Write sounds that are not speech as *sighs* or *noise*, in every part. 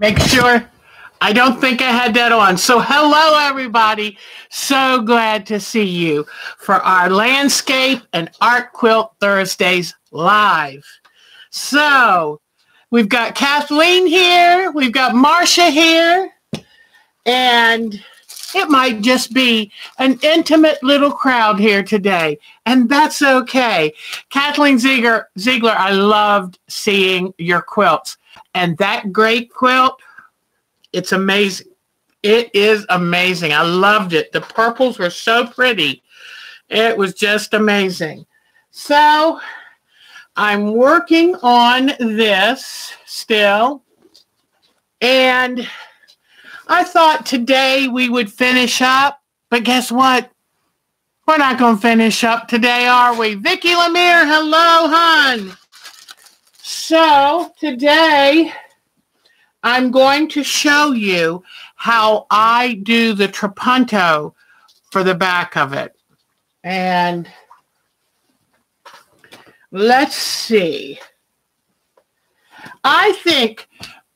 make sure. I don't think I had that on. So hello, everybody. So glad to see you for our landscape and art quilt Thursdays live. So we've got Kathleen here. We've got Marcia here. And it might just be an intimate little crowd here today, and that's okay. Kathleen Ziegler, Ziegler, I loved seeing your quilts, and that great quilt, it's amazing. It is amazing. I loved it. The purples were so pretty. It was just amazing. So I'm working on this still, and I thought today we would finish up, but guess what? We're not going to finish up today, are we? Vicki Lemire, hello, hon. So today I'm going to show you how I do the trapunto for the back of it. And let's see. I think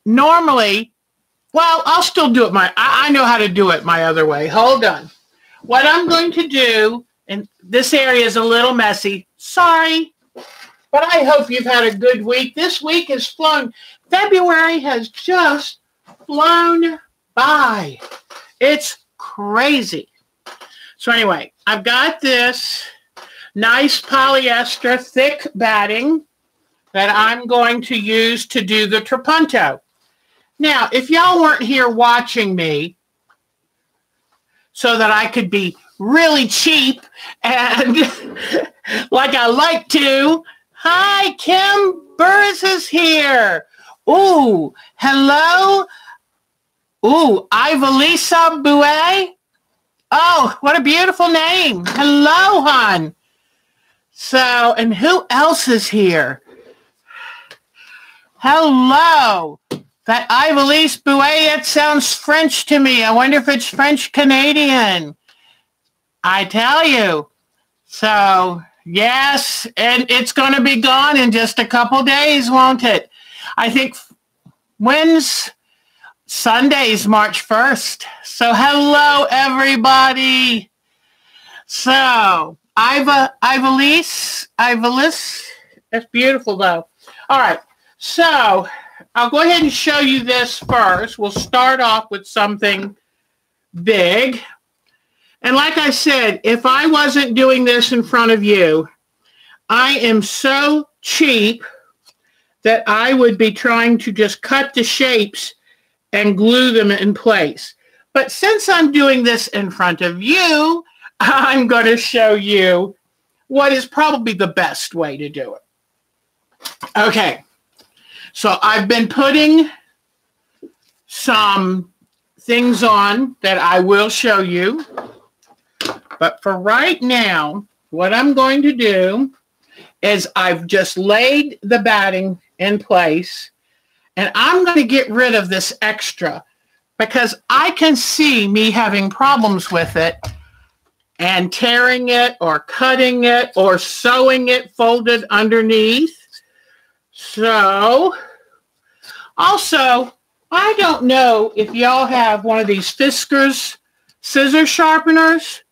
normally well, I'll still do it my, I, I know how to do it my other way. Hold on. What I'm going to do, and this area is a little messy. Sorry, but I hope you've had a good week. This week has flown. February has just flown by. It's crazy. So anyway, I've got this nice polyester thick batting that I'm going to use to do the trapunto. Now, if y'all weren't here watching me so that I could be really cheap and *laughs* like I like to, hi, Kim Burris is here. Ooh, hello. Ooh, Ivalisa Bouet. Oh, what a beautiful name. Hello, hon. So, and who else is here? Hello. That Ivelisse Bouet, it sounds French to me. I wonder if it's French Canadian. I tell you. So, yes, and it's going to be gone in just a couple days, won't it? I think when's Sunday's March 1st. So, hello, everybody. So, Iva, Ivelisse, Ivelisse, that's beautiful, though. All right. So, I'll go ahead and show you this first. We'll start off with something big. And like I said, if I wasn't doing this in front of you, I am so cheap that I would be trying to just cut the shapes and glue them in place. But since I'm doing this in front of you, *laughs* I'm going to show you what is probably the best way to do it. Okay. So I've been putting some things on that I will show you. But for right now, what I'm going to do is I've just laid the batting in place and I'm going to get rid of this extra because I can see me having problems with it and tearing it or cutting it or sewing it folded underneath. So, also, I don't know if y'all have one of these Fiskars scissor sharpeners.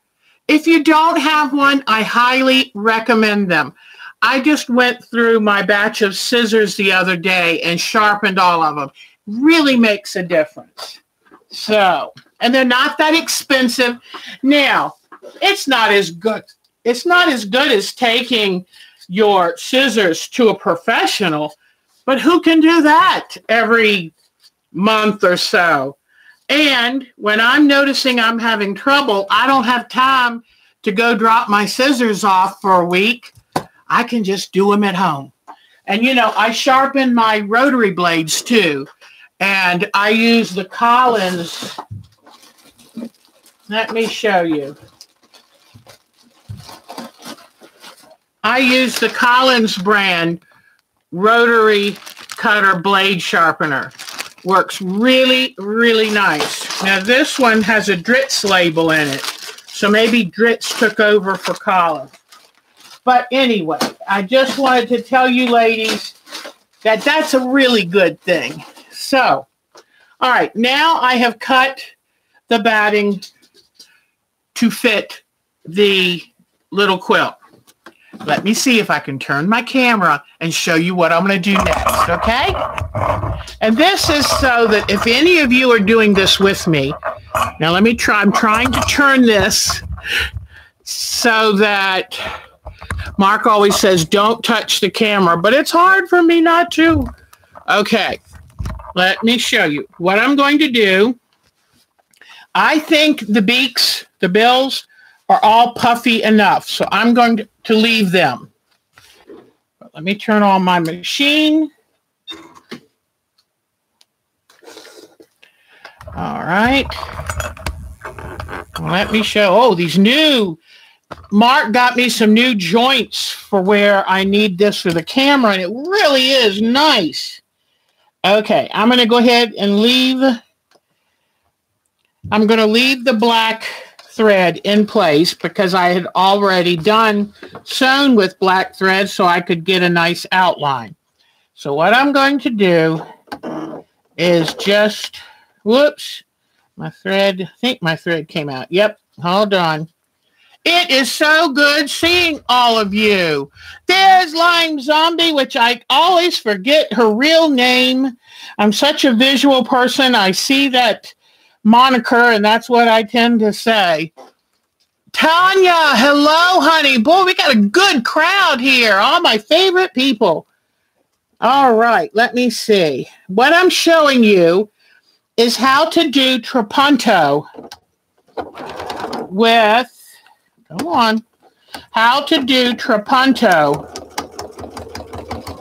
If you don't have one, I highly recommend them. I just went through my batch of scissors the other day and sharpened all of them. Really makes a difference. So, and they're not that expensive. Now, it's not as good. It's not as good as taking your scissors to a professional, but who can do that every month or so? And when I'm noticing I'm having trouble, I don't have time to go drop my scissors off for a week. I can just do them at home. And you know, I sharpen my rotary blades too. And I use the Collins. Let me show you. I use the Collins brand rotary cutter blade sharpener. Works really, really nice. Now this one has a Dritz label in it. So maybe Dritz took over for Collins. But anyway, I just wanted to tell you ladies that that's a really good thing. So All right, now I have cut the batting to fit the little quilt. Let me see if I can turn my camera and show you what I'm going to do next, okay? And this is so that if any of you are doing this with me, now let me try, I'm trying to turn this so that Mark always says, don't touch the camera, but it's hard for me not to. Okay, let me show you. What I'm going to do, I think the beaks, the bills, are all puffy enough. So I'm going to, leave them. But let me turn on my machine. All right. Let me show. Oh, these new. Mark got me some new joints for where I need this for the camera, and it really is nice. Okay, I'm going to go ahead and leave. I'm going to leave the black thread in place because I had already done sewn with black thread so I could get a nice outline. So what I'm going to do is just, whoops, my thread, I think my thread came out. Yep, hold on. It is so good seeing all of you. There's Lime Zombie, which I always forget her real name. I'm such a visual person. I see that moniker, and that's what I tend to say. Tanya, hello, honey. Boy, we got a good crowd here. All my favorite people. All right, let me see. What I'm showing you is how to do trapunto with, come on, how to do trapunto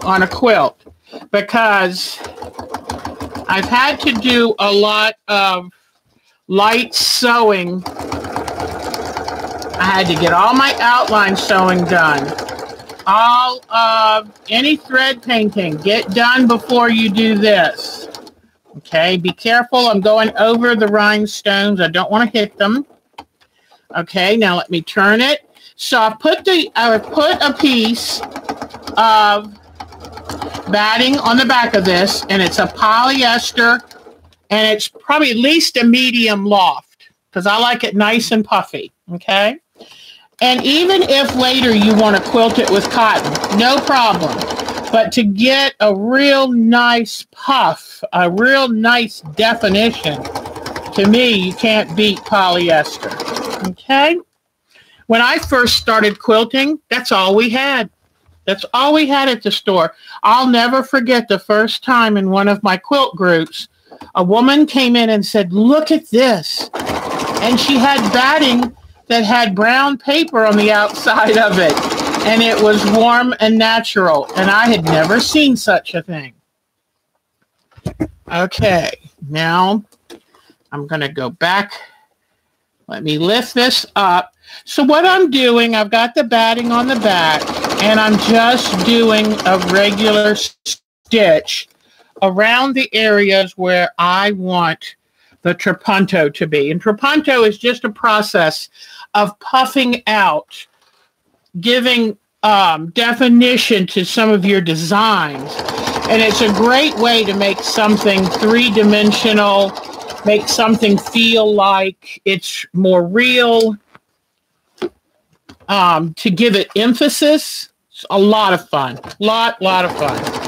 on a quilt because I've had to do a lot of light sewing. I had to get all my outline sewing done. All of any thread painting, get done before you do this. Okay, be careful. I'm going over the rhinestones. I don't want to hit them. Okay, now let me turn it. So I put the I put a piece of batting on the back of this, and it's a polyester and it's probably at least a medium loft because I like it nice and puffy, okay? And even if later you want to quilt it with cotton, no problem. But to get a real nice puff, a real nice definition, to me, you can't beat polyester, okay? When I first started quilting, that's all we had. That's all we had at the store. I'll never forget the first time in one of my quilt groups a woman came in and said, Look at this. And she had batting that had brown paper on the outside of it. And it was warm and natural. And I had never seen such a thing. Okay, now I'm going to go back. Let me lift this up. So what I'm doing, I've got the batting on the back, and I'm just doing a regular stitch around the areas where I want the trapunto to be. And trapunto is just a process of puffing out, giving um, definition to some of your designs. And it's a great way to make something three-dimensional, make something feel like it's more real, um, to give it emphasis. It's a lot of fun. Lot, lot of fun.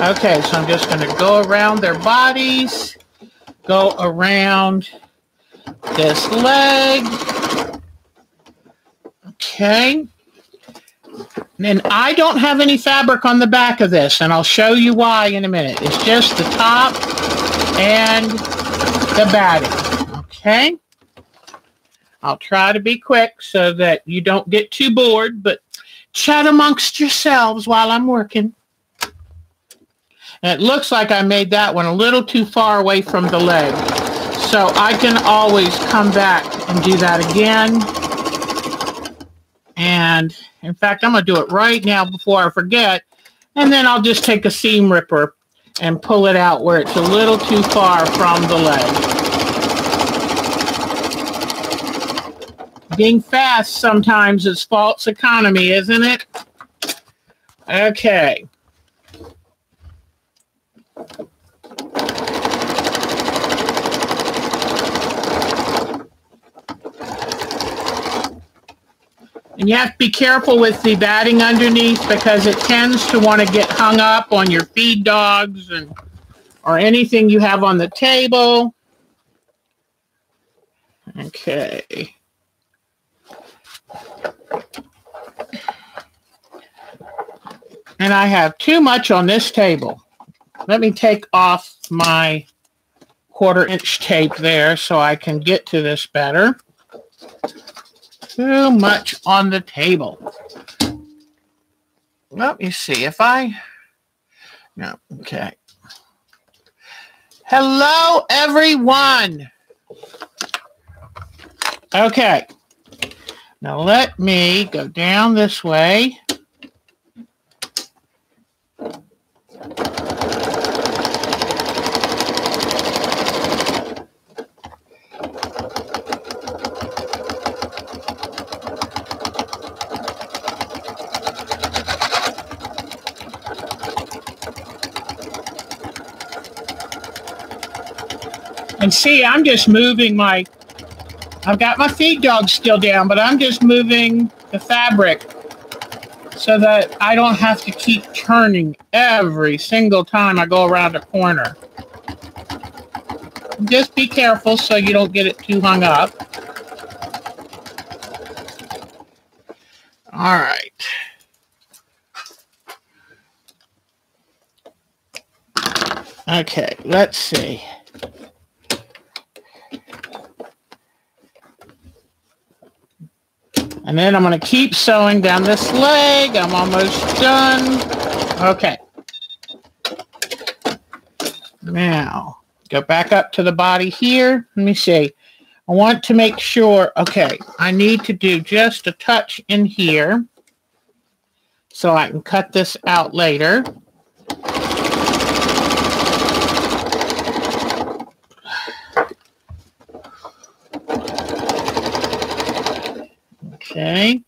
Okay, so I'm just going to go around their bodies, go around this leg. Okay. And I don't have any fabric on the back of this, and I'll show you why in a minute. It's just the top and the batting. Okay. I'll try to be quick so that you don't get too bored, but chat amongst yourselves while I'm working. And it looks like I made that one a little too far away from the leg. So I can always come back and do that again. And in fact, I'm going to do it right now before I forget. And then I'll just take a seam ripper and pull it out where it's a little too far from the leg. Being fast sometimes is false economy, isn't it? Okay. And you have to be careful with the batting underneath because it tends to want to get hung up on your feed dogs and or anything you have on the table. Okay. And I have too much on this table. Let me take off my quarter inch tape there so I can get to this better. Too much on the table. Let me see if I, no, okay. Hello, everyone. Okay. Now let me go down this way. And see, I'm just moving my, I've got my feed dog still down, but I'm just moving the fabric so that I don't have to keep turning every single time I go around a corner. Just be careful so you don't get it too hung up. All right. Okay, let's see. And then I'm going to keep sewing down this leg. I'm almost done. Okay. Now, go back up to the body here. Let me see. I want to make sure, okay, I need to do just a touch in here so I can cut this out later. Okay.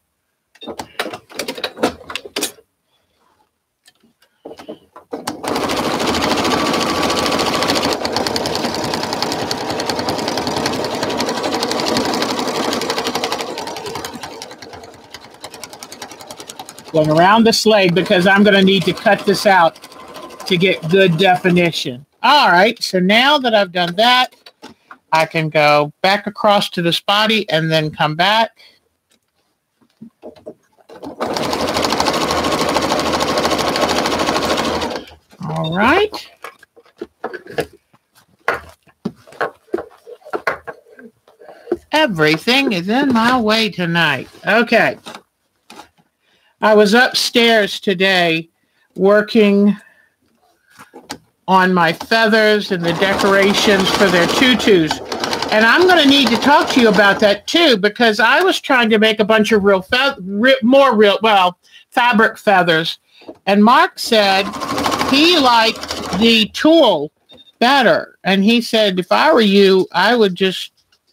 Going around the slave because I'm going to need to cut this out to get good definition. All right, so now that I've done that, I can go back across to this body and then come back. All right. Everything is in my way tonight. Okay. I was upstairs today working on my feathers and the decorations for their tutus. And I'm going to need to talk to you about that too, because I was trying to make a bunch of real, fe- re- more real, well, fabric feathers. And Mark said he liked the tulle better. And he said, if I were you, I would just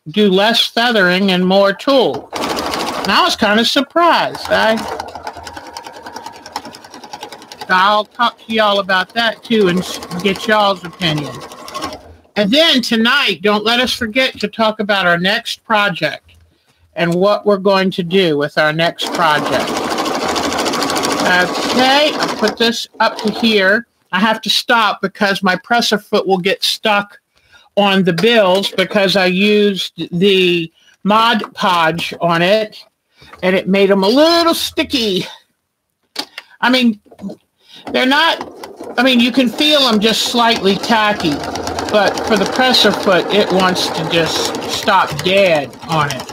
do less feathering and more tulle. And I was kind of surprised. I, I'll talk to y'all about that too and get y'all's opinion. And then tonight, don't let us forget to talk about our next project and what we're going to do with our next project. Okay, I'll put this up to here. I have to stop because my presser foot will get stuck on the bills because I used the Mod Podge on it and it made them a little sticky. I mean, they're not, I mean, you can feel them just slightly tacky but for the presser foot, it wants to just stop dead on it.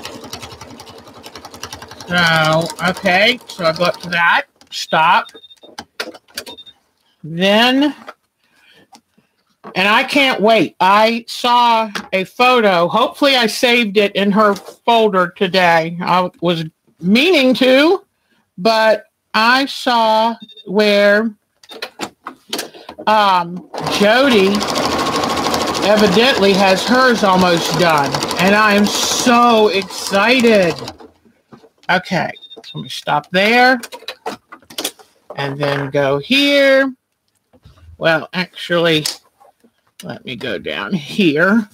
So, okay, so I go up to that, stop. Then, and I can't wait. I saw a photo. Hopefully I saved it in her folder today. I was meaning to, but I saw where um, Jody evidently has hers almost done. And I am so excited. Okay, let me stop there. And then go here. Well, actually, let me go down here.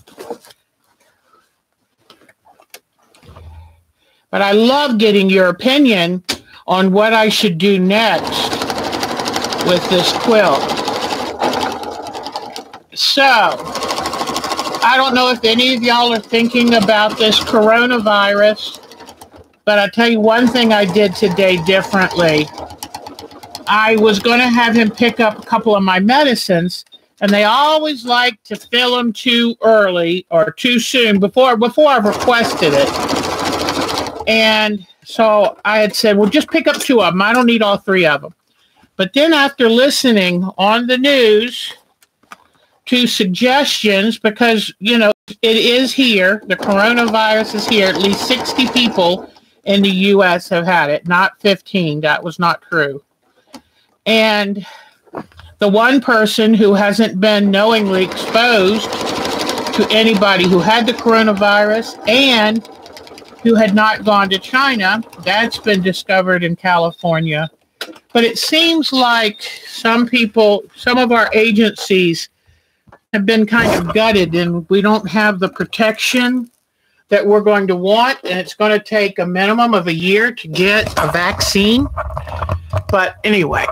But I love getting your opinion on what I should do next with this quilt. So, I don't know if any of y'all are thinking about this coronavirus, but I'll tell you one thing I did today differently. I was going to have him pick up a couple of my medicines, and they always like to fill them too early or too soon before before I've requested it. And so I had said, well, just pick up two of them. I don't need all three of them. But then after listening on the news to suggestions, because, you know, it is here, the coronavirus is here, at least 60 people in the U.S. have had it, not 15. That was not true. And the one person who hasn't been knowingly exposed to anybody who had the coronavirus and who had not gone to China, that's been discovered in California. But it seems like some people, some of our agencies have been kind of gutted and we don't have the protection that we're going to want. And it's going to take a minimum of a year to get a vaccine. But anyway,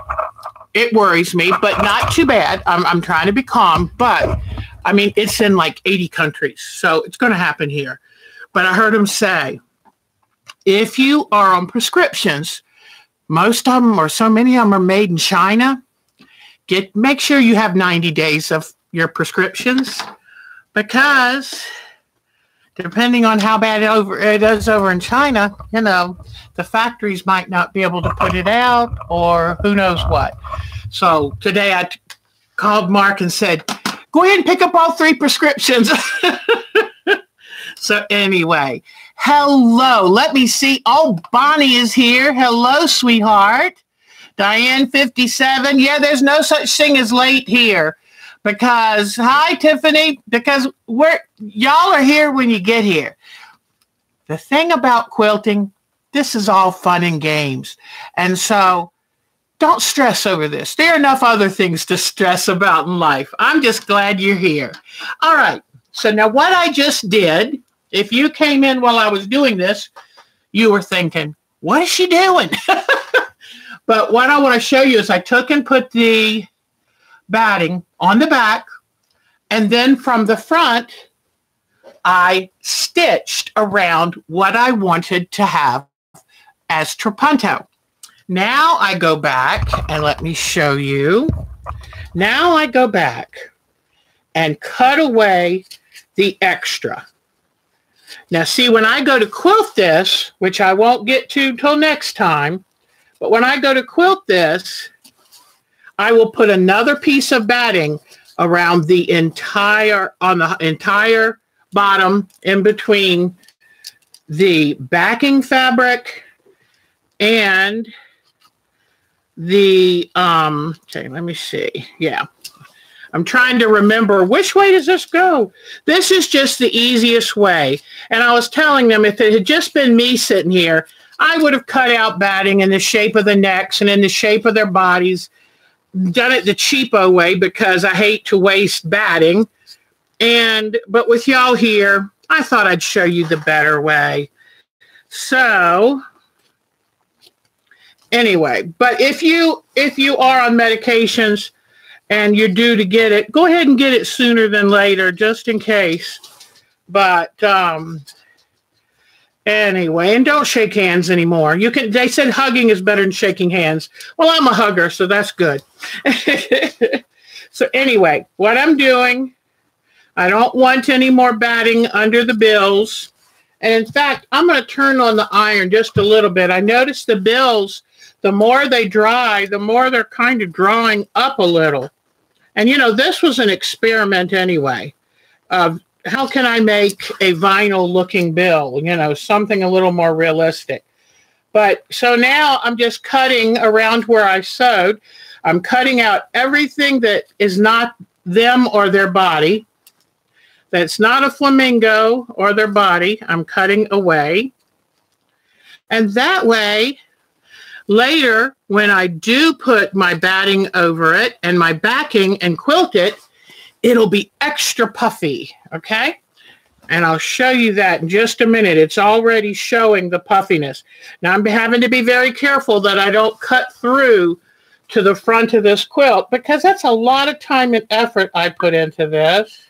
it worries me, but not too bad. I'm, I'm trying to be calm, but I mean, it's in like 80 countries, so it's going to happen here. But I heard him say, if you are on prescriptions, most of them or so many of them are made in China. Get make sure you have 90 days of your prescriptions because depending on how bad it, over, it is over in China, you know, the factories might not be able to put it out or who knows what. So today I called Mark and said, go ahead and pick up all three prescriptions. *laughs* so anyway, hello. Let me see. Oh, Bonnie is here. Hello, sweetheart. Diane 57. Yeah, there's no such thing as late here because hi Tiffany because we're y'all are here when you get here. The thing about quilting, this is all fun and games. And so don't stress over this. There are enough other things to stress about in life. I'm just glad you're here. All right. So now what I just did, if you came in while I was doing this, you were thinking, what is she doing? *laughs* but what I want to show you is I took and put the batting on the back, and then from the front, I stitched around what I wanted to have as trapunto. Now I go back and let me show you. Now I go back and cut away the extra. Now see, when I go to quilt this, which I won't get to till next time, but when I go to quilt this, I will put another piece of batting around the entire, on the entire bottom in between the backing fabric and the, um, okay, let me see. Yeah. I'm trying to remember which way does this go? This is just the easiest way. And I was telling them if it had just been me sitting here, I would have cut out batting in the shape of the necks and in the shape of their bodies done it the cheapo way because I hate to waste batting. And but with y'all here, I thought I'd show you the better way. So anyway, but if you if you are on medications and you're due to get it, go ahead and get it sooner than later, just in case. But um Anyway, and don't shake hands anymore. You can they said hugging is better than shaking hands. Well, I'm a hugger, so that's good. *laughs* so anyway, what I'm doing, I don't want any more batting under the bills. And in fact, I'm going to turn on the iron just a little bit. I noticed the bills, the more they dry, the more they're kind of drawing up a little. And you know, this was an experiment anyway of how can I make a vinyl looking bill? You know, something a little more realistic. But so now I'm just cutting around where I sewed. I'm cutting out everything that is not them or their body. That's not a flamingo or their body. I'm cutting away. And that way, later, when I do put my batting over it and my backing and quilt it, it'll be extra puffy, okay? And I'll show you that in just a minute. It's already showing the puffiness. Now I'm having to be very careful that I don't cut through to the front of this quilt because that's a lot of time and effort I put into this.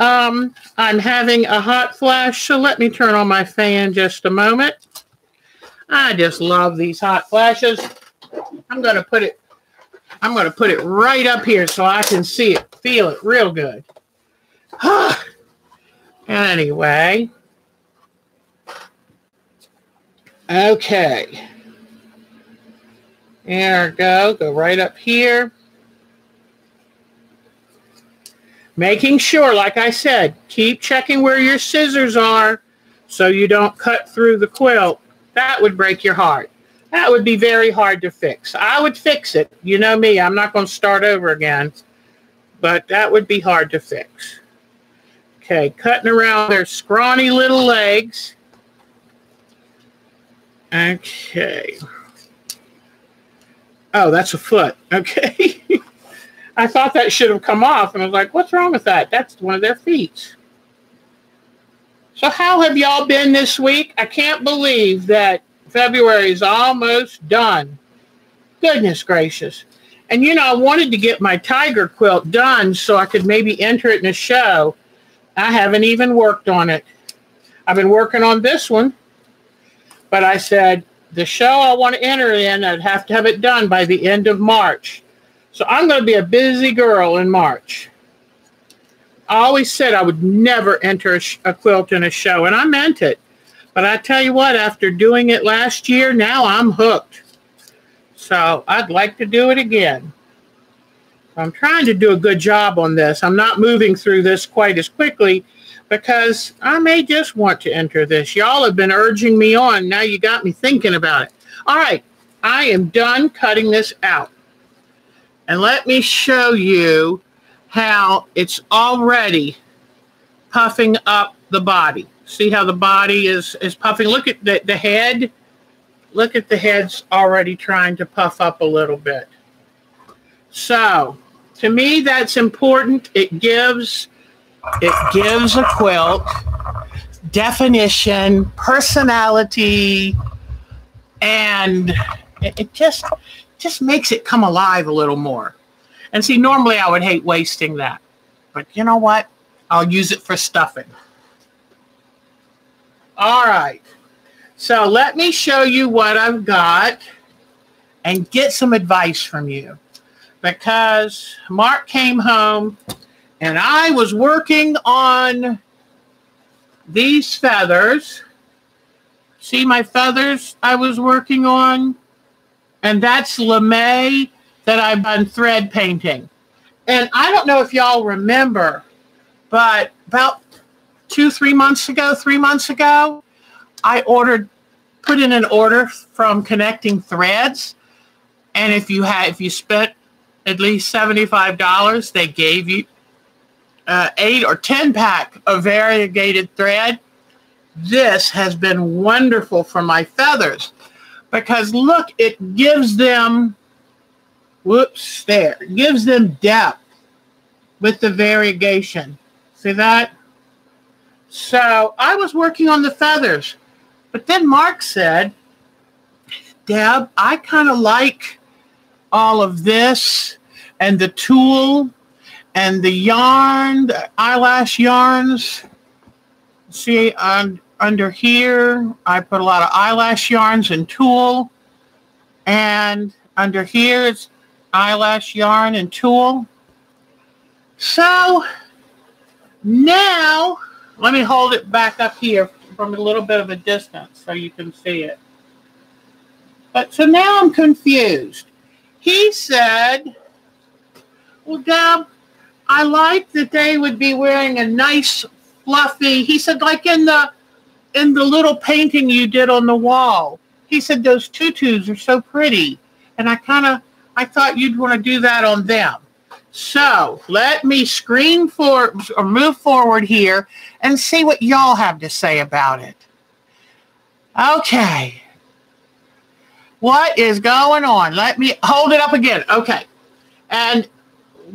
Um, I'm having a hot flash, so let me turn on my fan just a moment. I just love these hot flashes. I'm going to put it I'm going to put it right up here so I can see it, feel it real good. *sighs* anyway. Okay. There we go. Go right up here. Making sure, like I said, keep checking where your scissors are so you don't cut through the quilt. That would break your heart. That would be very hard to fix. I would fix it. You know me, I'm not going to start over again. But that would be hard to fix. Okay, cutting around their scrawny little legs. Okay. Oh, that's a foot. Okay. *laughs* I thought that should have come off, and I was like, what's wrong with that? That's one of their feet. So how have y'all been this week? I can't believe that February is almost done. Goodness gracious. And you know, I wanted to get my tiger quilt done so I could maybe enter it in a show. I haven't even worked on it. I've been working on this one, but I said the show I want to enter in, I'd have to have it done by the end of March. So I'm going to be a busy girl in March. I always said I would never enter a, a, quilt in a show, and I meant it. But I tell you what, after doing it last year, now I'm hooked. So I'd like to do it again. I'm trying to do a good job on this. I'm not moving through this quite as quickly because I may just want to enter this. Y'all have been urging me on. Now you got me thinking about it. All right, I am done cutting this out. And let me show you how it's already puffing up the body. See how the body is, is puffing? Look at the, the head. Look at the head's already trying to puff up a little bit. So, to me, that's important. It gives it gives a quilt definition, personality, and it, it just just makes it come alive a little more. And see, normally I would hate wasting that. But you know what? I'll use it for stuffing. All right. So let me show you what I've got and get some advice from you. Because Mark came home and I was working on these feathers. See my feathers I was working on? and that's LeMay that I've done thread painting. And I don't know if y'all remember, but about two, three months ago, three months ago, I ordered, put in an order from Connecting Threads. And if you had, if you spent at least $75, they gave you uh, eight or 10 pack of variegated thread. This has been wonderful for my feathers because look, it gives them, whoops, there, gives them depth with the variegation. See that? So I was working on the feathers, but then Mark said, Deb, I kind of like all of this and the tulle and the yarn, the eyelash yarns. See, on under here, I put a lot of eyelash yarns and tulle. And under here, it's eyelash yarn and tulle. So now, let me hold it back up here from a little bit of a distance so you can see it. But so now I'm confused. He said, well, Deb, I like that they would be wearing a nice fluffy, he said, like in the in the little painting you did on the wall. He said those tutus are so pretty. And I kind of, I thought you'd want to do that on them. So let me screen for or move forward here and see what y'all have to say about it. Okay. What is going on? Let me hold it up again. Okay. And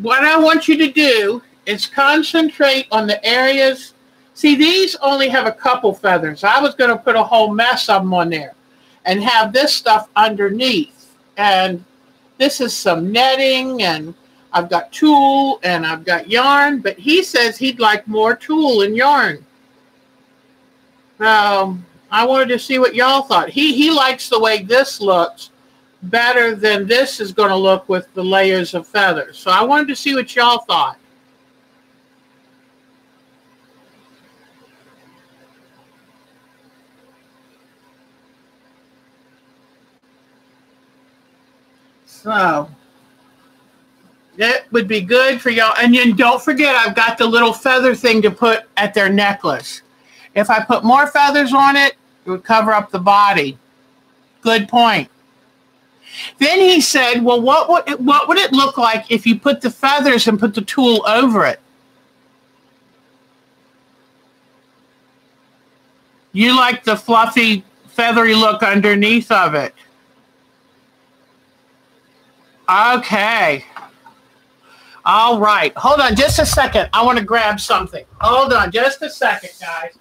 what I want you to do is concentrate on the areas See, these only have a couple feathers. I was going to put a whole mess of them on there and have this stuff underneath. And this is some netting and I've got tulle and I've got yarn, but he says he'd like more tulle and yarn. Um, I wanted to see what y'all thought. He he likes the way this looks better than this is going to look with the layers of feathers. So I wanted to see what y'all thought. So that would be good for y'all. And then don't forget, I've got the little feather thing to put at their necklace. If I put more feathers on it, it would cover up the body. Good point. Then he said, well, what would, it, what would it look like if you put the feathers and put the tulle over it? You like the fluffy, feathery look underneath of it. Okay. All right. Hold on just a second. I want to grab something. Hold on just a second, guys.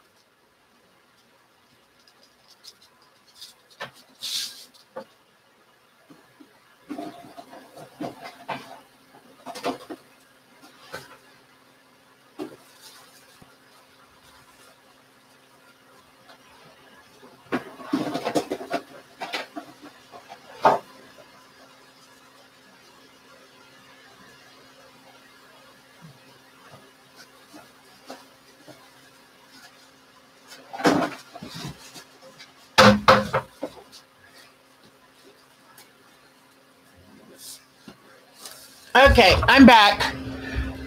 Okay, I'm back.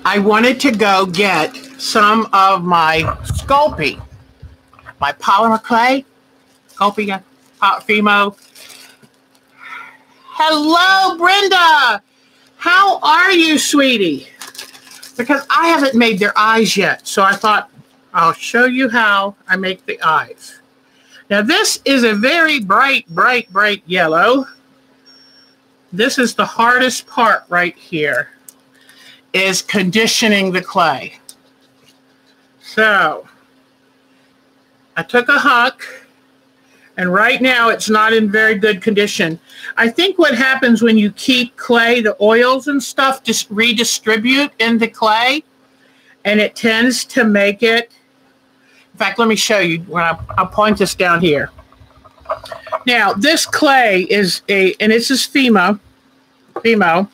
I wanted to go get some of my Sculpey, my polymer clay, Sculpey uh, Fimo. Hello, Brenda. How are you, sweetie? Because I haven't made their eyes yet, so I thought I'll show you how I make the eyes. Now, this is a very bright, bright, bright yellow this is the hardest part right here, is conditioning the clay. So I took a huck, and right now it's not in very good condition. I think what happens when you keep clay, the oils and stuff just redistribute in the clay, and it tends to make it. In fact, let me show you. I'll point this down here. Now, this clay is a, and this is Fimo, Fimo,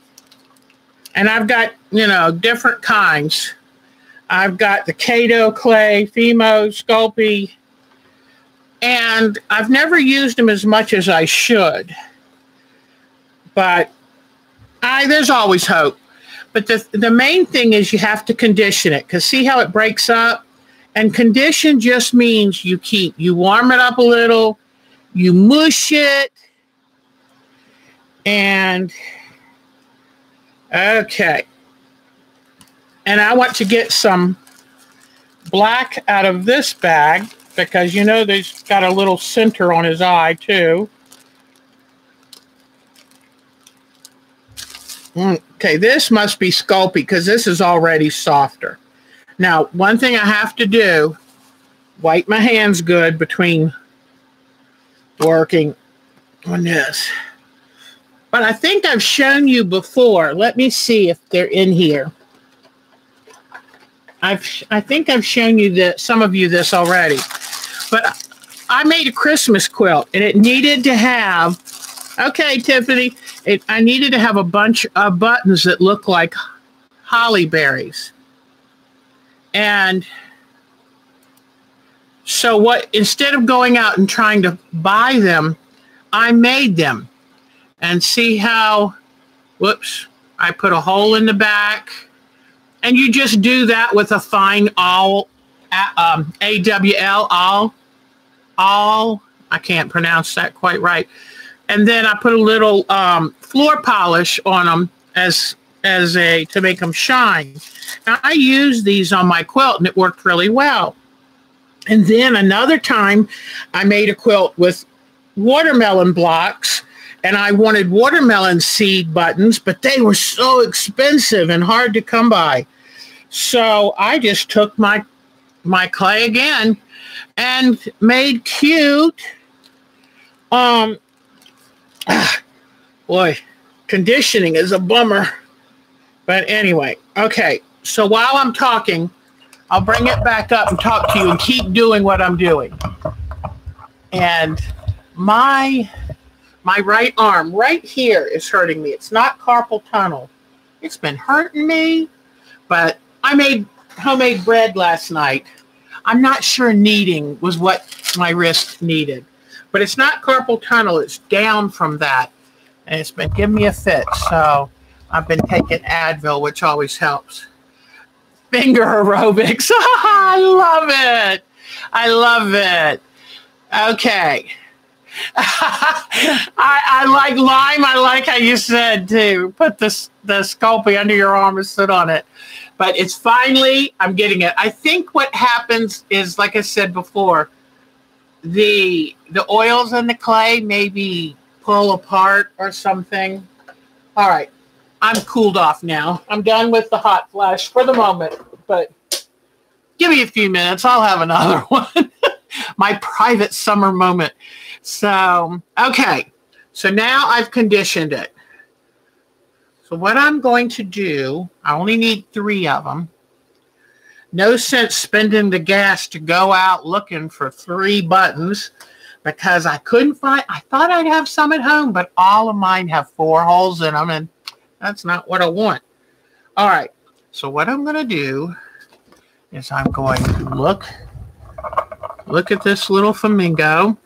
and I've got, you know, different kinds. I've got the Kato clay, Fimo, Sculpey, and I've never used them as much as I should. But I, there's always hope. But the, the main thing is you have to condition it because see how it breaks up? And condition just means you keep, you warm it up a little, you mush it, and okay. And I want to get some black out of this bag because you know there's got a little center on his eye too. Okay, this must be Sculpey because this is already softer. Now, one thing I have to do, wipe my hands good between working on this. But I think I've shown you before. Let me see if they're in here. I've I think I've shown you that some of you this already. But I made a Christmas quilt and it needed to have okay, Tiffany, it, I needed to have a bunch of buttons that look like holly berries. And so what instead of going out and trying to buy them, I made them. And see how whoops, I put a hole in the back. And you just do that with a fine awl um, AWL all all I can't pronounce that quite right. And then I put a little um, floor polish on them as as a to make them shine. Now I used these on my quilt and it worked really well. And then another time I made a quilt with watermelon blocks and I wanted watermelon seed buttons, but they were so expensive and hard to come by. So I just took my my clay again and made cute. Um, *sighs* boy, conditioning is a bummer. But anyway, okay. So while I'm talking, I'll bring it back up and talk to you and keep doing what I'm doing. And my my right arm right here is hurting me. It's not carpal tunnel. It's been hurting me, but I made homemade bread last night. I'm not sure kneading was what my wrist needed, but it's not carpal tunnel. It's down from that. And it's been giving me a fit. So I've been taking Advil, which always helps. Finger aerobics. *laughs* I love it. I love it. Okay. *laughs* I, I like lime. I like how you said to put this the Sculpey under your arm and sit on it but it's finally i'm getting it i think what happens is like i said before the the oils in the clay maybe pull apart or something all right i'm cooled off now. I'm done with the hot flash for the moment but give me a few minutes. I'll have another *laughs* one. My private summer moment. So okay. So now i've conditioned it. So what I'm going to do, I only need three of them. No sense spending the gas to go out looking for three buttons because I couldn't find, I thought I'd have some at home, but all of mine have four holes in them and that's not what I want. All right. So what I'm going to do is I'm going to look, look at this little flamingo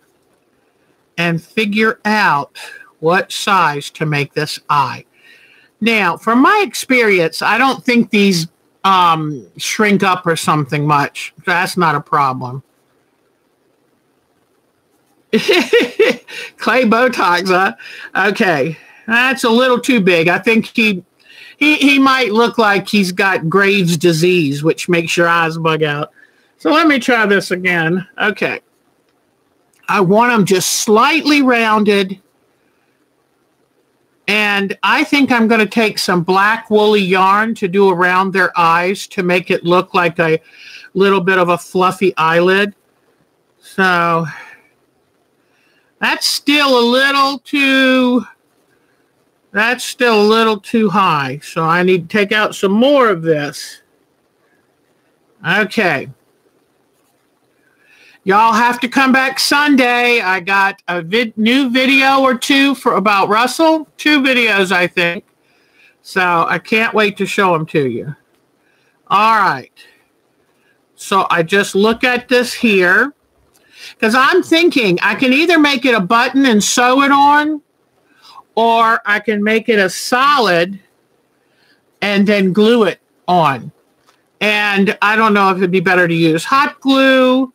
and figure out what size to make this eye. Now, from my experience, I don't think these um, shrink up or something much. That's not a problem. *laughs* Clay Botox, huh? Okay. That's a little too big. I think he he he might look like he's got Graves' disease, which makes your eyes bug out. So let me try this again. Okay. I want them just slightly rounded and I think I'm going to take some black woolly yarn to do around their eyes to make it look like a little bit of a fluffy eyelid. So that's still a little too, that's still a little too high. So I need to take out some more of this. Okay. Y'all have to come back Sunday. I got a vid- new video or two for about Russell. Two videos, I think. So I can't wait to show them to you. All right. So I just look at this here because I'm thinking I can either make it a button and sew it on or I can make it a solid and then glue it on. And I don't know if it'd be better to use hot glue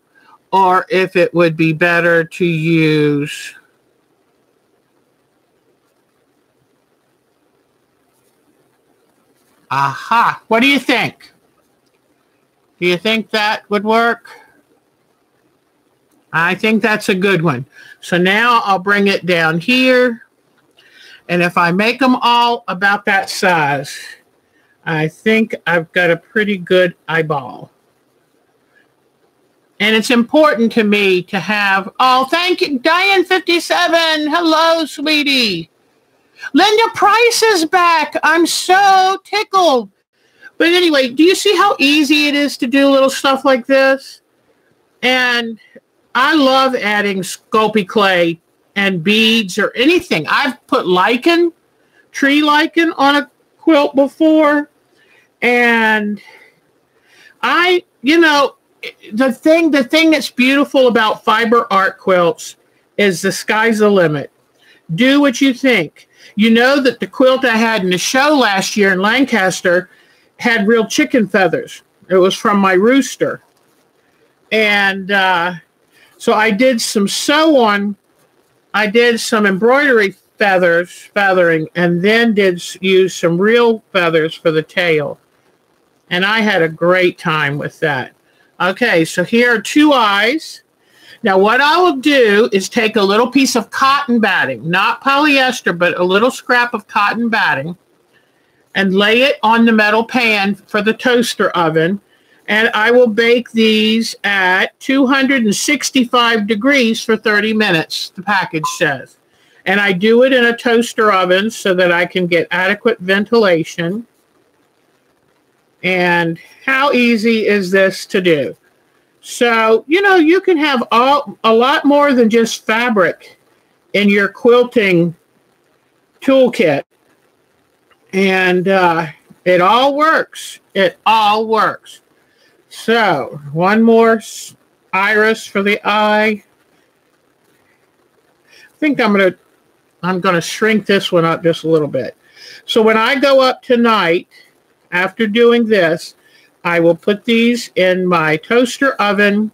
or if it would be better to use Aha. What do you think? Do you think that would work? I think that's a good one. So now I'll bring it down here. And if I make them all about that size, I think I've got a pretty good eyeball. And it's important to me to have, oh, thank you, Diane57. Hello, sweetie. Linda Price is back. I'm so tickled. But anyway, do you see how easy it is to do little stuff like this? And I love adding Sculpey clay and beads or anything. I've put lichen, tree lichen on a quilt before. And I, you know, the thing the thing that's beautiful about fiber art quilts is the sky's the limit. Do what you think. You know that the quilt I had in the show last year in Lancaster had real chicken feathers. It was from my rooster. And uh, so I did some sew on, I did some embroidery feathers, feathering, and then did use some real feathers for the tail. And I had a great time with that. Okay, so here are two eyes. Now what I will do is take a little piece of cotton batting, not polyester, but a little scrap of cotton batting, and lay it on the metal pan for the toaster oven. And I will bake these at 265 degrees for 30 minutes, the package says. And I do it in a toaster oven so that I can get adequate ventilation. And how easy is this to do? So, you know, you can have all, a lot more than just fabric in your quilting toolkit. And uh, it all works. It all works. So, one more iris for the eye. I think I'm going to I'm going to shrink this one up just a little bit. So when I go up tonight, after doing this, I will put these in my toaster oven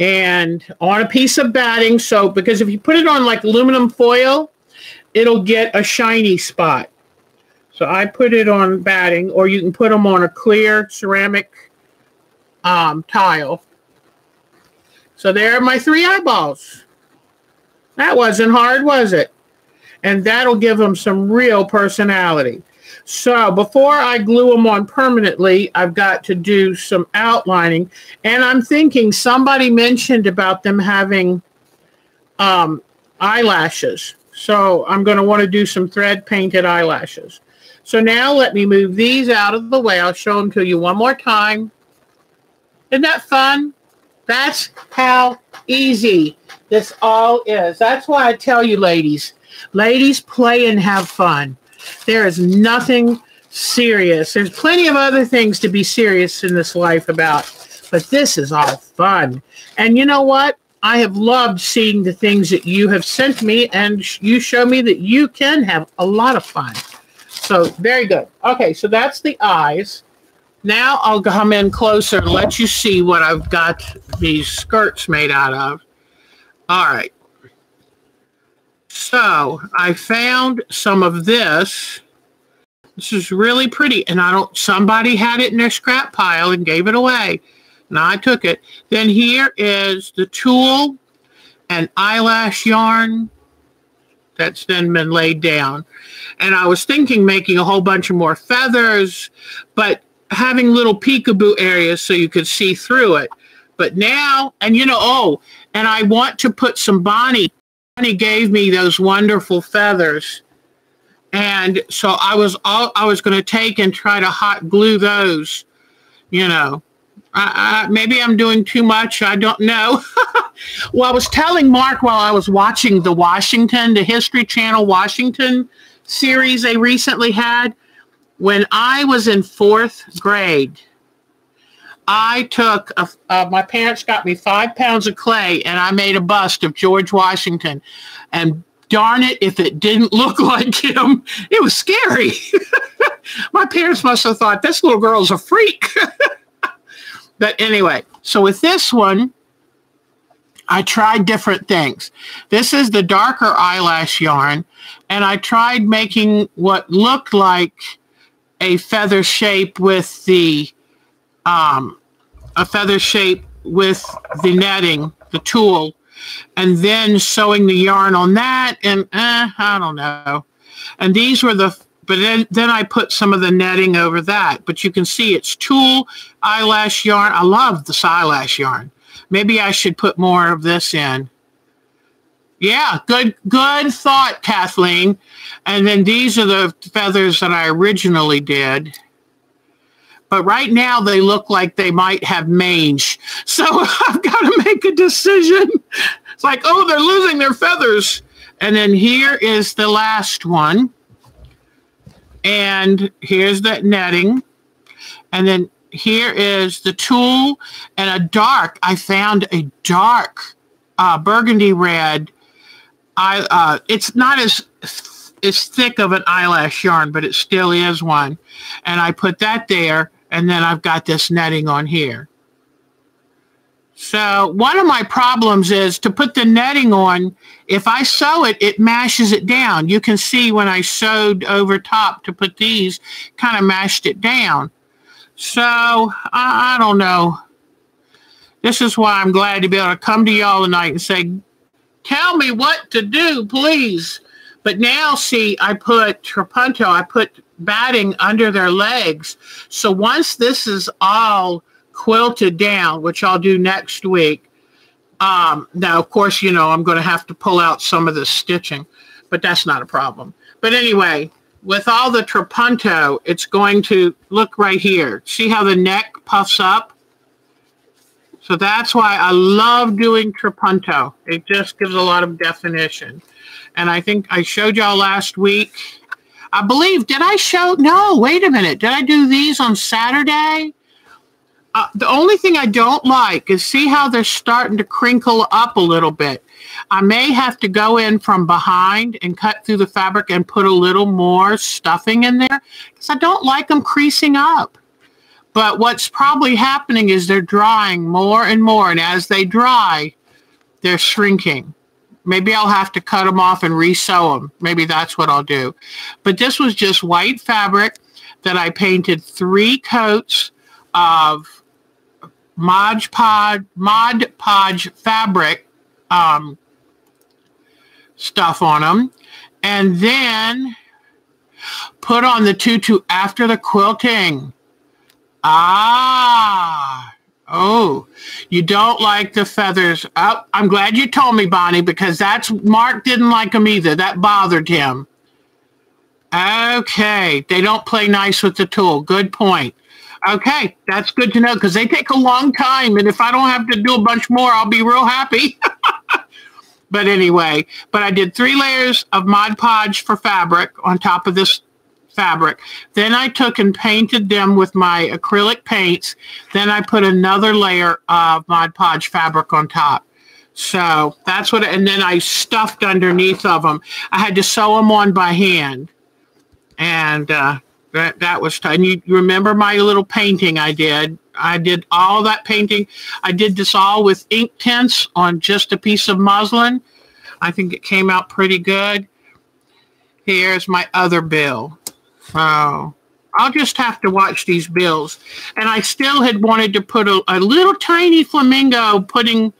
and on a piece of batting soap because if you put it on like aluminum foil, it'll get a shiny spot. So I put it on batting or you can put them on a clear ceramic um, tile. So there are my three eyeballs. That wasn't hard, was it? And that'll give them some real personality. So before I glue them on permanently, I've got to do some outlining. And I'm thinking somebody mentioned about them having um, eyelashes. So I'm going to want to do some thread painted eyelashes. So now let me move these out of the way. I'll show them to you one more time. Isn't that fun? That's how easy this all is. That's why I tell you, ladies, ladies, play and have fun. There is nothing serious. There's plenty of other things to be serious in this life about, but this is all fun. And you know what? I have loved seeing the things that you have sent me, and you show me that you can have a lot of fun. So, very good. Okay, so that's the eyes. Now I'll come in closer and let you see what I've got these skirts made out of. All right. So I found some of this. This is really pretty. And I don't, somebody had it in their scrap pile and gave it away. And I took it. Then here is the tulle and eyelash yarn that's then been laid down. And I was thinking making a whole bunch of more feathers, but having little peekaboo areas so you could see through it. But now, and you know, oh, and I want to put some Bonnie. Bonnie gave me those wonderful feathers. And so I was all I was going to take and try to hot glue those, you know. I, I, maybe I'm doing too much. I don't know. *laughs* well, I was telling Mark while I was watching the Washington, the History Channel Washington series they recently had. When I was in fourth grade, I took a, uh, my parents got me five pounds of clay and I made a bust of George Washington. And darn it, if it didn't *laughs* look like him, it was scary. *laughs* my parents must have thought this little girl's a freak. *laughs* but anyway, so with this one, I tried different things. This is the darker eyelash yarn, and I tried making what looked like a feather shape with the um, a feather shape with the netting, the tulle, and then sewing the yarn on that. And eh, I don't know. And these were the, but then, then I put some of the netting over that. But you can see it's tulle, eyelash yarn. I love this eyelash yarn. Maybe I should put more of this in. Yeah, good, good thought, Kathleen. And then these are the feathers that I originally did. But right now they look like they might have mange. So *laughs* I've got to make a decision. It's like, oh, they're losing their feathers. And then here is the last one. And here's that netting. And then here is the tulle and a dark. I found a dark uh, burgundy red. I uh, it's not as as thick of an eyelash yarn, but it still is one. And I put that there, and then I've got this netting on here. So one of my problems is to put the netting on, if I sew it, it mashes it down. You can see when I sewed over top to put these, kind of mashed it down. So I, I don't know. This is why I'm glad to be able to come to y'all tonight and say, tell me what to do, please. But now, see, I put trapunto, I put batting under their legs. So once this is all quilted down, which I'll do next week, um, now, of course, you know, I'm going to have to pull out some of the stitching, but that's not a problem. But anyway, with all the trapunto, it's going to look right here. See how the neck puffs up? So that's why I love doing trapunto. It just gives a lot of definition. And I think I showed y'all last week. I believe, did I show? No, wait a minute. Did I do these on Saturday? Uh, the only thing I don't like is see how they're starting to crinkle up a little bit. I may have to go in from behind and cut through the fabric and put a little more stuffing in there because I don't like them creasing up. But what's probably happening is they're drying more and more. And as they dry, they're shrinking. Maybe I'll have to cut them off and resew them. Maybe that's what I'll do. But this was just white fabric that I painted three coats of Mod Podge, Mod Podge fabric um, stuff on them. And then put on the tutu after the quilting. Ah, Oh, you don't like the feathers. Oh, I'm glad you told me, Bonnie, because that's Mark didn't like them either. That bothered him. Okay, they don't play nice with the tulle. Good point. Okay, that's good to know because they take a long time, and if I don't have to do a bunch more, I'll be real happy. *laughs* but anyway, but I did three layers of Mod Podge for fabric on top of this fabric. Then I took and painted them with my acrylic paints. Then I put another layer of Mod Podge fabric on top. So that's what, and then I stuffed underneath of them. I had to sew them on by hand. And uh, that, that was, and you remember my little painting I did. I did all that painting. I did this all with ink tints on just a piece of muslin. I think it came out pretty good. Here's my other bill. Oh, I'll just have to watch these bills. And I still had wanted to put a, a little tiny flamingo putting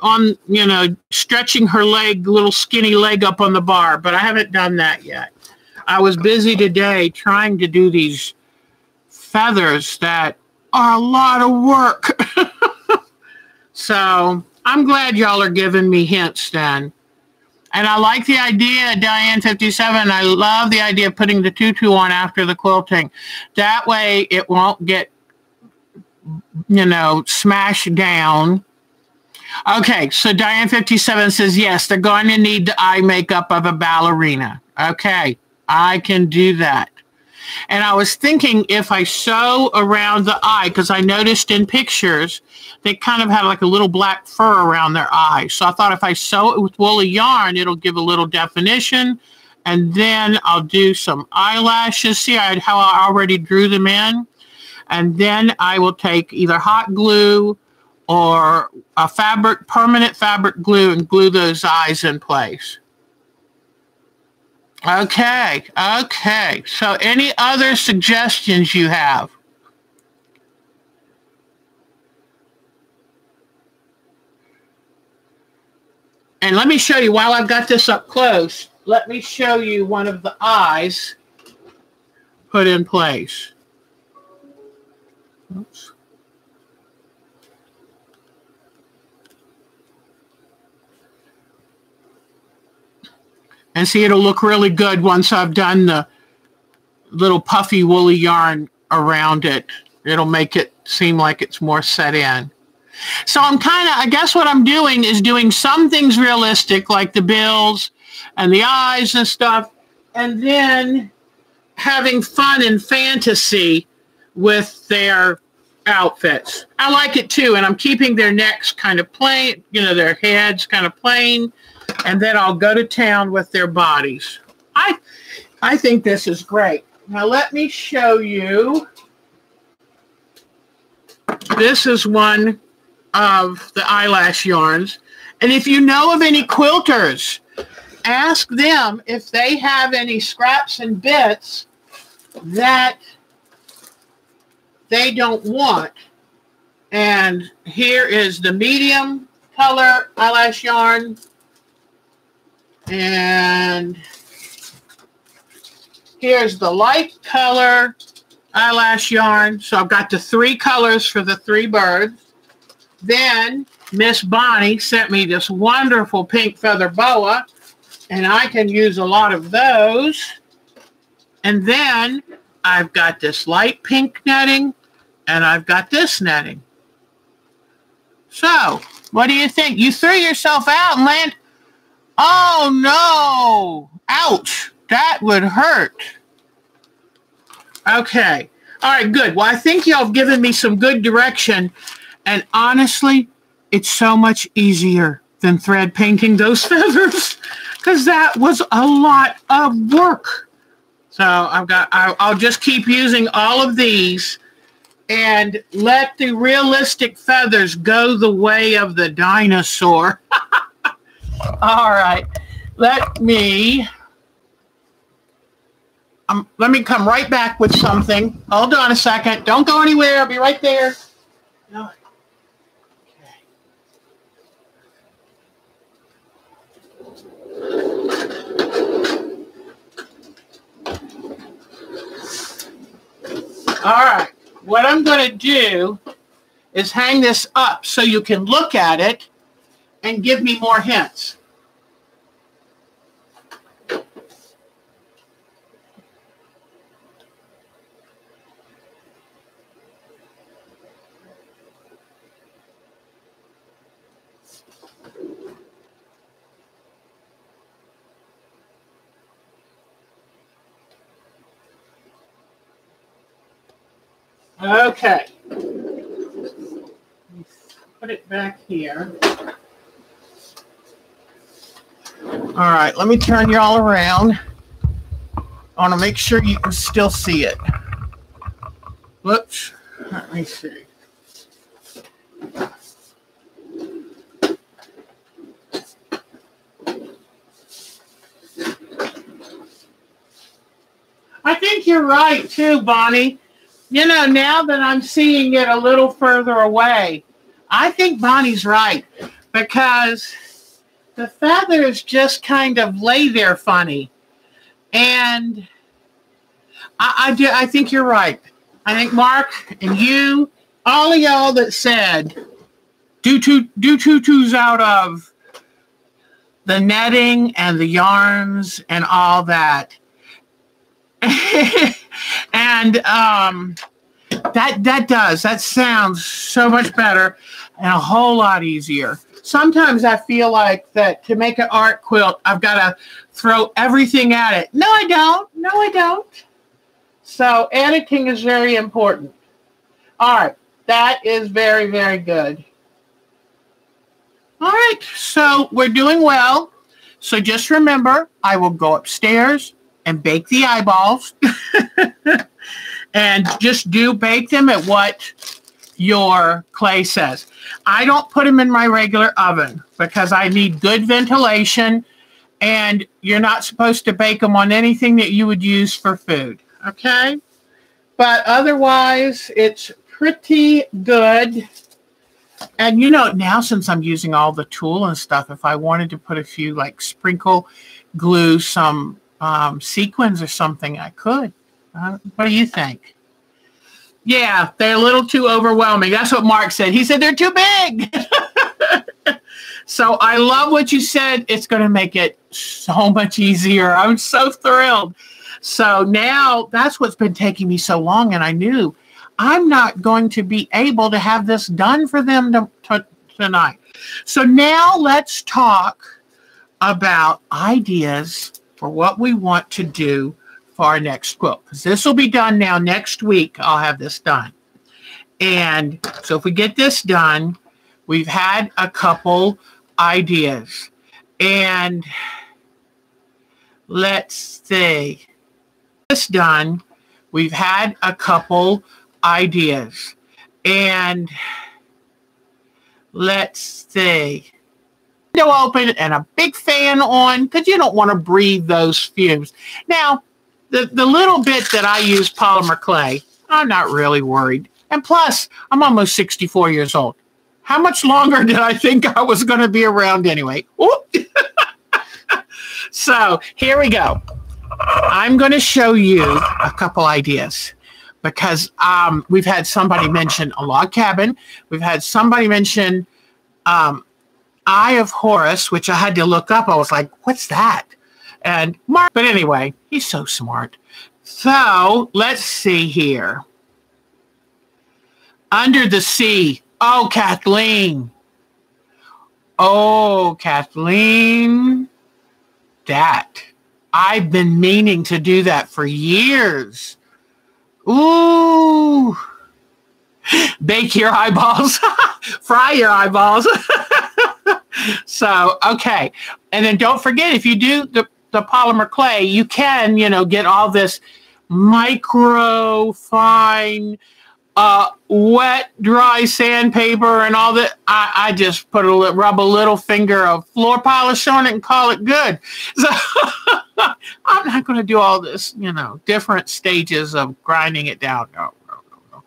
on, you know, stretching her leg, little skinny leg up on the bar, but I haven't done that yet. I was busy today trying to do these feathers that are a lot of work. *laughs* so I'm glad y'all are giving me hints then. And I like the idea, Diane 57. I love the idea of putting the tutu on after the quilting. That way it won't get, you know, smashed down. Okay, so Diane 57 says, yes, they're going to need the eye makeup of a ballerina. Okay, I can do that. And I was thinking if I sew around the eye, because I noticed in pictures, they kind of had like a little black fur around their eye. So I thought if I sew it with woolly yarn, it'll give a little definition. And then I'll do some eyelashes. See I, how I already drew them in? And then I will take either hot glue or a fabric, permanent fabric glue and glue those eyes in place. Okay, okay. So any other suggestions you have? And let me show you, while I've got this up close, let me show you one of the eyes put in place. Oops. And see, it'll look really good once I've done the little puffy woolly yarn around it. It'll make it seem like it's more set in. So I'm kind of, I guess what I'm doing is doing some things realistic, like the bills and the eyes and stuff, and then having fun and fantasy with their outfits. I like it too, and I'm keeping their necks kind of plain, you know, their heads kind of plain, and then I'll go to town with their bodies. I, I think this is great. Now let me show you. This is one of the eyelash yarns. And if you know of any quilters, ask them if they have any scraps and bits that they don't want. And here is the medium color eyelash yarn. And Here's the light color eyelash yarn. So I've got the three colors for the three birds. Then Miss Bonnie sent me this wonderful pink feather boa, and I can use a lot of those. And then I've got this light pink netting, and I've got this netting. So, what do you think? You threw yourself out and land. Oh no! Ouch! That would hurt. Okay. All right, good. Well, I think y'all have given me some good direction. And honestly, it's so much easier than thread painting those *laughs* feathers because that was a lot of work. So I've got, I'll just keep using all of these and let the realistic feathers go the way of the dinosaur. *laughs* all right, let me um, let me come right back with something. Hold on a second. Don't go anywhere. I'll be right there. No. All right. What I'm going to do is hang this up so you can look at it and give me more hints. Okay. Put it back here. All right, let me turn you all around. I want to make sure you can still see it. Whoops. Let me see. I think you're right too, Bonnie. You know, now that I'm seeing it a little further away, I think Bonnie's right because the feathers just kind of lay there funny. And I, I, do, I think you're right. I think Mark and you, all of y'all that said, do two, do tutus out of the netting and the yarns and all that. *laughs* and um, that that does that sounds so much better and a whole lot easier. Sometimes I feel like that to make an art quilt, I've got to throw everything at it. No, I don't. No, I don't. So editing is very important. All right, that is very very good. All right, so we're doing well. So just remember, I will go upstairs and bake the eyeballs. *laughs* and just do bake them at what your clay says. I don't put them in my regular oven because I need good ventilation and you're not supposed to bake them on anything that you would use for food. Okay? But otherwise, it's pretty good. And you know, now since I'm using all the tulle and stuff, if I wanted to put a few like sprinkle glue some um, sequins or something, I could. Uh, what do you think? Yeah, they're a little too overwhelming. That's what Mark said. He said they're too big. *laughs* so I love what you said. It's going to make it so much easier. I'm so thrilled. So now that's what's been taking me so long. And I knew I'm not going to be able to have this done for them to, to, tonight. So now let's talk about ideas for what we want to do for our next quilt. Because this will be done now next week. I'll have this done. And so if we get this done, we've had a couple ideas. And let's see. This done, we've had a couple ideas. And let's see window open and a big fan on because you don't want to breathe those fumes. Now, the, the little bit that I use polymer clay, I'm not really worried. And plus, I'm almost 64 years old. How much longer did I think I was going to be around anyway? *laughs* so here we go. I'm going to show you a couple ideas because um, we've had somebody mention a log cabin. We've had somebody mention um, Eye of Horus, which I had to look up. I was like, what's that? And Mark, but anyway, he's so smart. So let's see here. Under the Sea. Oh, Kathleen. Oh, Kathleen. That. I've been meaning to do that for years. Ooh. Bake your eyeballs. *laughs* Fry your eyeballs. *laughs* *laughs* so, okay. And then don't forget if you do the, the polymer clay, you can, you know, get all this micro fine uh, wet, dry sandpaper and all that. I, I just put a rub a little finger of floor polish on it and call it good. *laughs* So I'm not going to do all this, you know, different stages of grinding it down. No, no, no, no.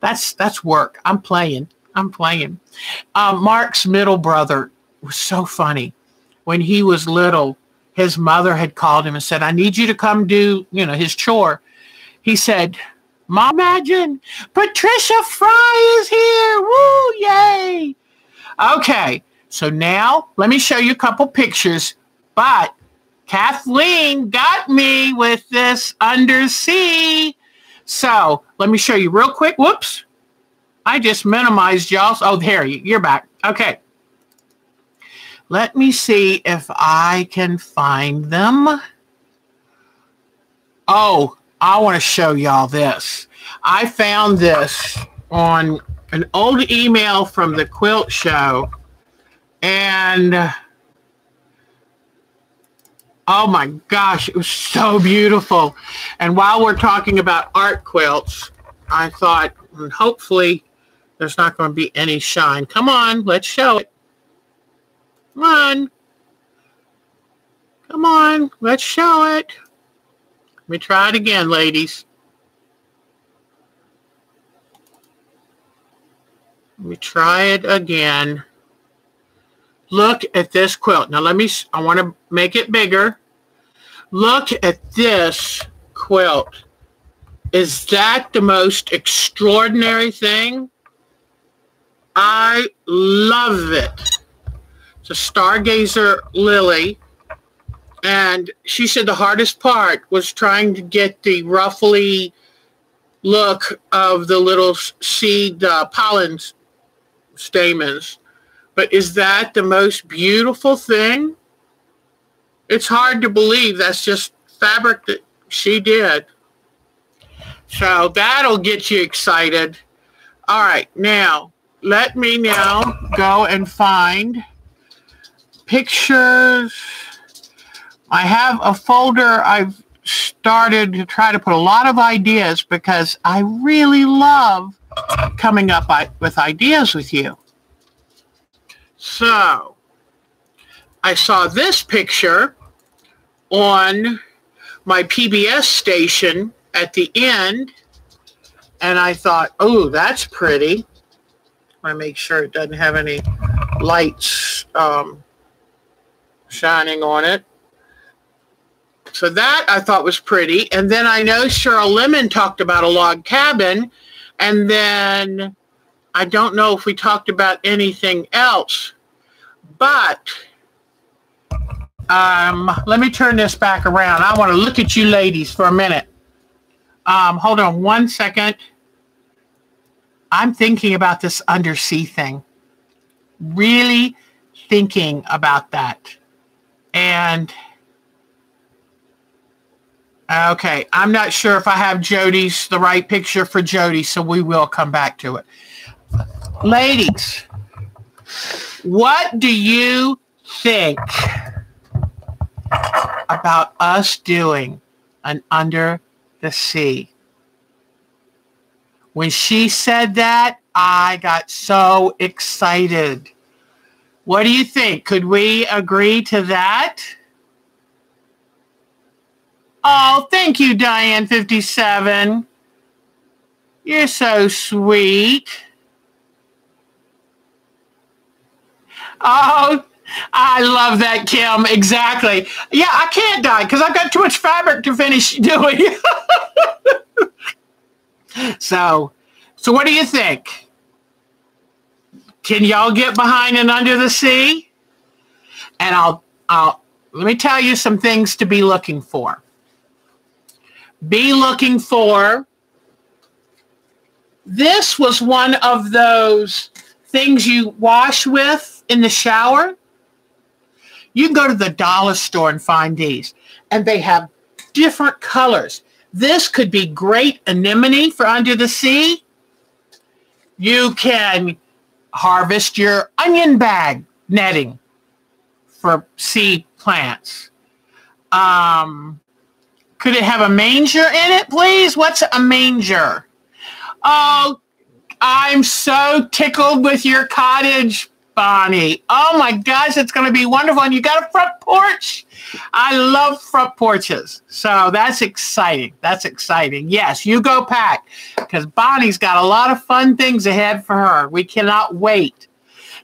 That's that's work. I'm playing. I'm playing. Um, Mark's middle brother was so funny. When he was little, his mother had called him and said, "I need you to come do, you know, his chore." He said, Mom, imagine Patricia Fry is here. Woo, yay. Okay, so now let me show you a couple pictures. But Kathleen got me with this undersea. So let me show you real quick. Whoops. I just minimized y'all. Oh, there, you're back. Okay. Let me see if I can find them. Oh, I want to show y'all this. I found this on an old email from the quilt show and oh my gosh it was so beautiful and while we're talking about art quilts i thought hmm, hopefully there's not going to be any shine come on let's show it come on come on let's show it let me try it again, ladies. Let me try it again. Look at this quilt. Now let me, I want to make it bigger. Look at this quilt. Is that the most extraordinary thing? I love it. It's a Stargazer Lily. And she said the hardest part was trying to get the ruffly look of the little seed uh, pollen stamens. But is that the most beautiful thing? It's hard to believe that's just fabric that she did. So that'll get you excited. All right, now let me now go and find pictures. I have a folder I've started to try to put a lot of ideas because I really love coming up with ideas with you. So I saw this picture on my PBS station at the end and I thought, oh, that's pretty. I make sure it doesn't have any lights um, shining on it. So that I thought was pretty. And then I know Cheryl Lemon talked about a log cabin. And then I don't know if we talked about anything else. But um, let me turn this back around. I want to look at you ladies for a minute. Um, hold on one second. I'm thinking about this undersea thing. Really thinking about that. And Okay, I'm not sure if I have Jody's the right picture for Jody, so we will come back to it. Ladies, what do you think about us doing an under the sea? When she said that, I got so excited. What do you think? Could we agree to that? Oh, thank you, Diane57. You're so sweet. Oh, I love that, Kim. Exactly. Yeah, I can't dye because I've got too much fabric to finish *laughs* doing. So, so what do you think? Can y'all get behind and under the sea? And I'll, I'll, let me tell you some things to be looking for. Be looking for. This was one of those things you wash with in the shower you can go to the dollar store and find these, and they have different colors. This could be great anemone for under the sea. You can harvest your onion bag netting for sea plants. Um, could it have a manger in it, please? What's a manger? Oh, I'm so tickled with your cottage Bonnie. Oh my gosh, it's going to be wonderful. And you got a front porch. I love front porches. So that's exciting. That's exciting. Yes, you go pack because Bonnie's got a lot of fun things ahead for her. We cannot wait.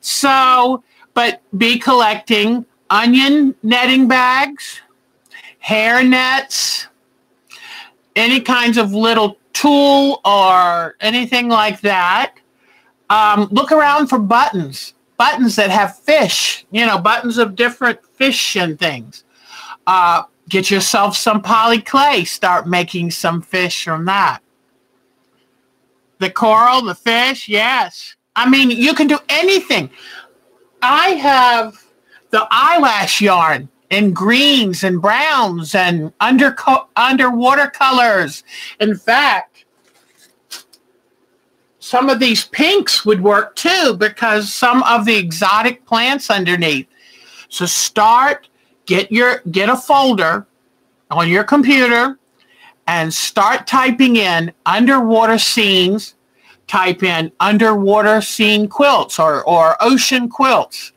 So, but be collecting onion netting bags, hair nets, any kinds of little tulle or anything like that. Um, look around for buttons buttons that have fish, you know, buttons of different fish and things. Uh, get yourself some poly clay. Start making some fish from that. The coral, the fish, yes. I mean, you can do anything. I have the eyelash yarn in greens and browns and under underwater colors. In fact, some of these pinks would work too because some of the exotic plants underneath. So start, get your get a folder on your computer and start typing in underwater scenes, type in underwater scene quilts or, or ocean quilts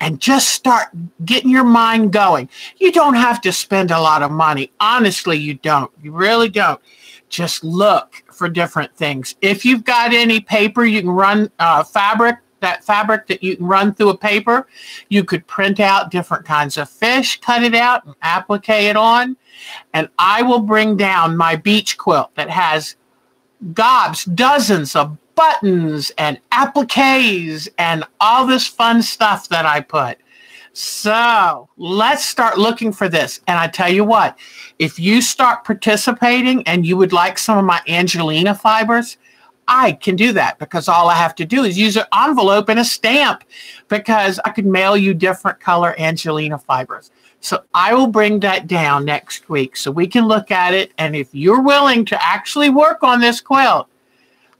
and just start getting your mind going. You don't have to spend a lot of money. Honestly, you don't. You really don't. Just look for different things. If you've got any paper, you can run uh, fabric, that fabric that you can run through a paper. You could print out different kinds of fish, cut it out, and applique it on. And I will bring down my beach quilt that has gobs, dozens of buttons and appliques and all this fun stuff that I put. So let's start looking for this. And I tell you what, if you start participating and you would like some of my Angelina fibers, I can do that because all I have to do is use an envelope and a stamp because I could mail you different color Angelina fibers. So I will bring that down next week so we can look at it. And if you're willing to actually work on this quilt,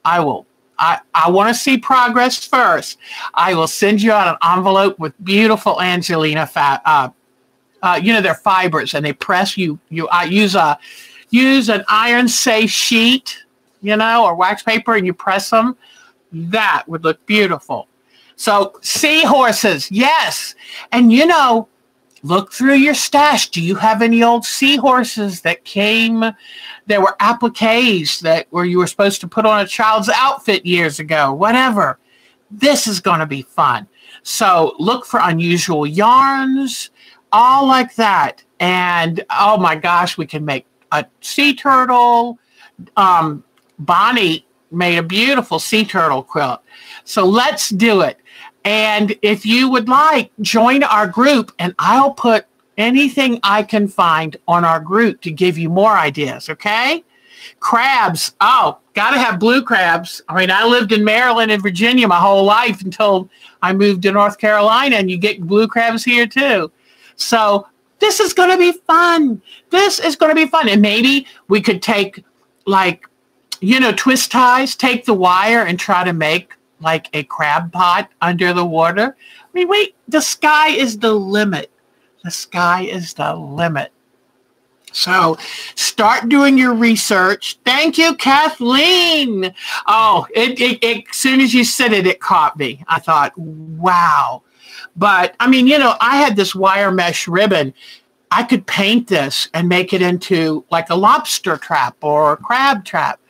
I will I, I want to see progress first. I will send you out an envelope with beautiful Angelina fat. Uh, uh, you know they're fibers, and they press you. You I use a use an iron safe sheet, you know, or wax paper, and you press them. That would look beautiful. So seahorses, yes, and you know look through your stash. Do you have any old seahorses that came? There were appliques that where you were supposed to put on a child's outfit years ago, whatever. This is going to be fun. So look for unusual yarns, all like that. And oh my gosh, we can make a sea turtle. Um, Bonnie made a beautiful sea turtle quilt. So let's do it. And if you would like, join our group and I'll put anything I can find on our group to give you more ideas, okay? Crabs. Oh, got to have blue crabs. I mean, I lived in Maryland and Virginia my whole life until I moved to North Carolina, and you get blue crabs here too. So this is going to be fun. This is going to be fun. And maybe we could take, like, you know, twist ties, take the wire and try to make like a crab pot under the water. I mean, wait, the sky is the limit. The sky is the limit. So start doing your research. Thank you, Kathleen. Oh, it, it, it, as soon as you said it, it caught me. I thought, wow. But I mean, you know, I had this wire mesh ribbon. I could paint this and make it into like a lobster trap or a crab trap.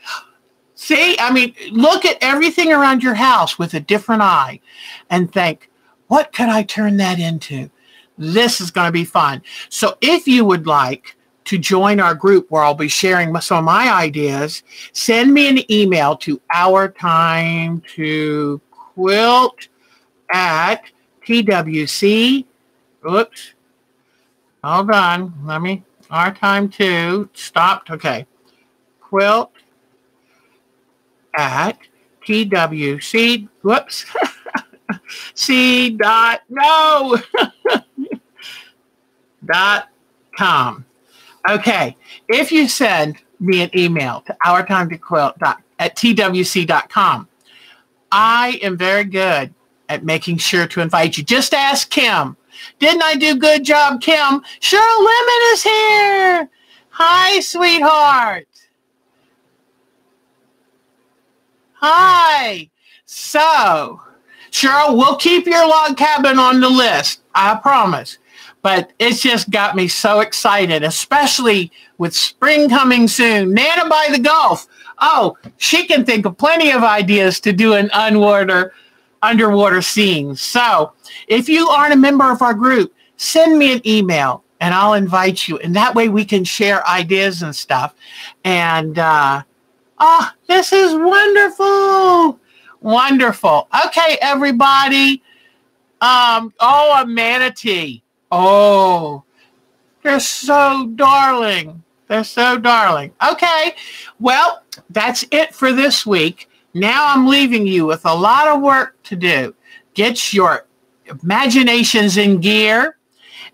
See, I mean, look at everything around your house with a different eye and think, what could I turn that into? This is going to be fun. So if you would like to join our group where I'll be sharing some of my ideas, send me an email to our time to quilt at TWC. Oops. Hold on. Let me, our time to stopped. Okay. Quilt at TWC. Whoops. *laughs* C dot no *laughs* dot com. Okay, if you send me an email to our time to quilt dot, at twc.com, I am very good at making sure to invite you. Just ask Kim. Didn't I do good job, Kim? Cheryl Lemon is here. Hi, sweetheart. Hi. So, Cheryl, we'll keep your log cabin on the list. I promise. But it's just got me so excited, especially with spring coming soon. Nana by the Gulf. Oh, she can think of plenty of ideas to do an underwater underwater scene. So if you aren't a member of our group, send me an email and I'll invite you. And that way we can share ideas and stuff. And uh, oh, this is wonderful. Wonderful. Okay, everybody. Um, oh, a manatee. Oh, they're so darling. They're so darling. Okay, well, that's it for this week. Now I'm leaving you with a lot of work to do. Get your imaginations in gear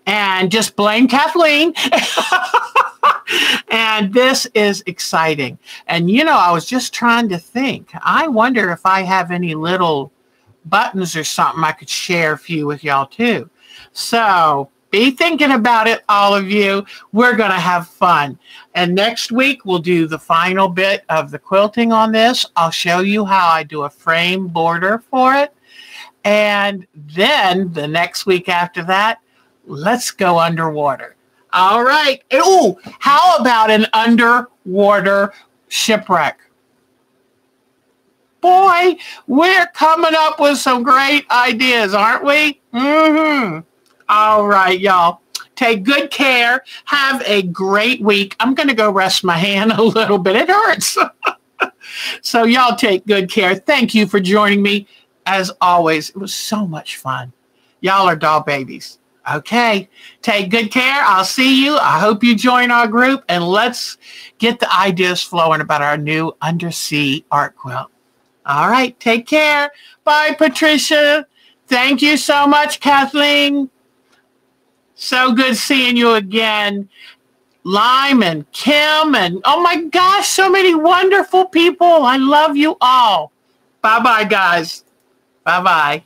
and just blame Kathleen. *laughs* and this is exciting. And you know, I was just trying to think. I wonder if I have any little buttons or something I could share a few with y'all too. So be thinking about it, all of you. We're going to have fun. And next week, we'll do the final bit of the quilting on this. I'll show you how I do a frame border for it. And then the next week after that, let's go underwater. All right. Oh, how about an underwater shipwreck? Boy, we're coming up with some great ideas, aren't we? Mm-hmm. All right, y'all. Take good care. Have a great week. I'm going to go rest my hand a little bit. It hurts. *laughs* so y'all take good care. Thank you for joining me. As always, it was so much fun. Y'all are doll babies. Okay. Take good care. I'll see you. I hope you join our group and let's get the ideas flowing about our new undersea art quilt. All right. Take care. Bye, Patricia. Thank you so much, Kathleen. So good seeing you again. Lime and Kim and oh my gosh, so many wonderful people. I love you all. Bye bye, guys. Bye bye.